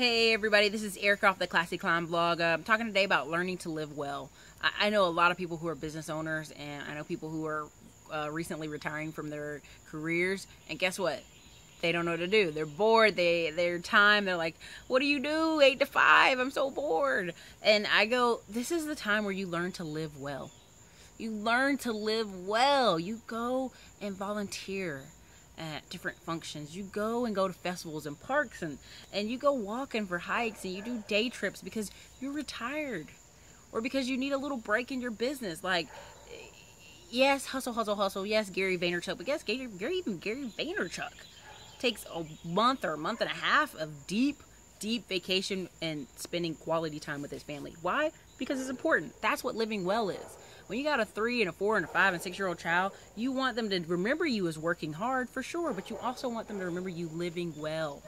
Hey everybody, this is Ericka off the Classy Climb blog. Uh, I'm talking today about learning to live well. I, I, know a lot of people who are business owners, and I know people who are uh, recently retiring from their careers. And guess what? They don't know what to do. They're bored. They their time. They're like, "What do you do? Eight to five. I'm so bored." And I go, "This is the time where you learn to live well. You learn to live well. You go and volunteer." At different functions. You go and go to festivals and parks and, and you go walking for hikes and you do day trips because you're retired or because you need a little break in your business. Like, yes, hustle, hustle, hustle. Yes, Gary Vaynerchuk, but yes, Gary, Gary even Gary Vaynerchuk takes a month or a month and a half of deep, deep vacation and spending quality time with his family. Why? Because it's important. That's what living well is. When you got a three and a four and a five and six year old child, you want them to remember you as working hard for sure, but you also want them to remember you living well.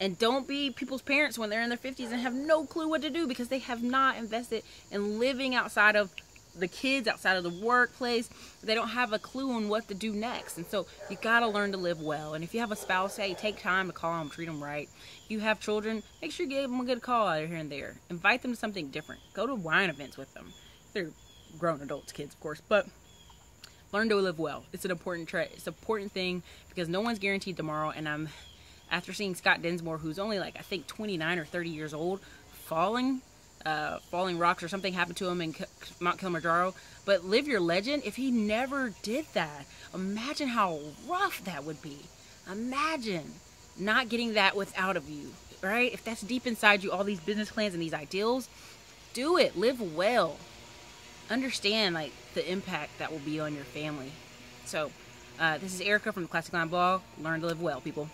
And don't be people's parents when they're in their 50s and have no clue what to do because they have not invested in living outside of the kids, outside of the workplace. They don't have a clue on what to do next. And so you got to learn to live well. And if you have a spouse, hey, take time to call them, treat them right. If you have children, make sure you give them a good call out here and there. Invite them to something different. Go to wine events with them. They're grown adults, kids, of course, but learn to live well. It's an important trait. It's an important thing because no one's guaranteed tomorrow. And I'm after seeing Scott Dinsmore, who's only like I think 29 or 30 years old, falling, uh, falling rocks or something happened to him in Mount Kilimanjaro. But live your legend. If he never did that, imagine how rough that would be. Imagine not getting that without of you, right? If that's deep inside you, all these business plans and these ideals, do it. Live well understand like the impact that will be on your family. So, uh, this is Ericka from the Classy Climb blog. Learn to live well, people.